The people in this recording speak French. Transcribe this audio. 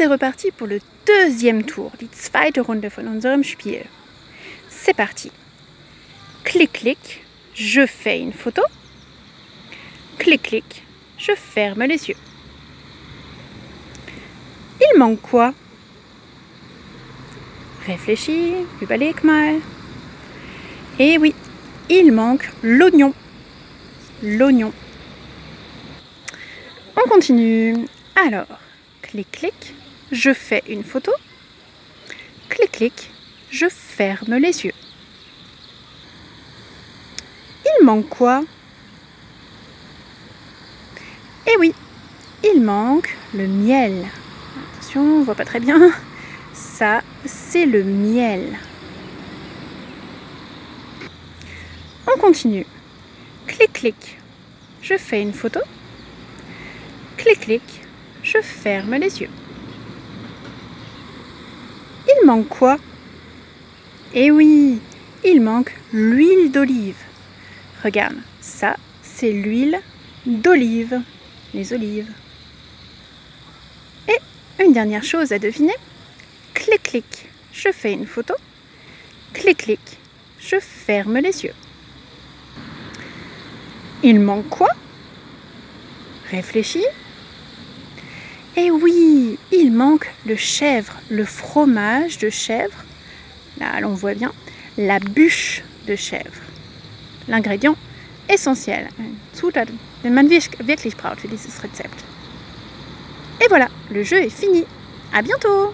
c'est reparti pour le deuxième tour, die zweite Runde von unserem Spiel. C'est parti. Clic, clic, je fais une photo. Clic, clic, je ferme les yeux. Il manque quoi? Réfléchis, überleg mal. Eh oui, il manque l'oignon. L'oignon. On continue. Alors, clic, clic, je fais une photo. Clic, clic, je ferme les yeux. Il manque quoi? Eh oui, il manque le miel. Attention, on voit pas très bien. Ça, c'est le miel. On continue. Clic, clic, je fais une photo. Clic, clic, je ferme les yeux. Quoi? Eh oui, il manque l'huile d'olive. Regarde, ça, c'est l'huile d'olive, les olives. Et une dernière chose à deviner. Clic, clic, je fais une photo. Clic, clic, je ferme les yeux. Il manque quoi? Réfléchis. Eh oui, il manque le chèvre, le fromage de chèvre. Là, on voit bien la bûche de chèvre. L'ingrédient essentiel. Et voilà, le jeu est fini. À bientôt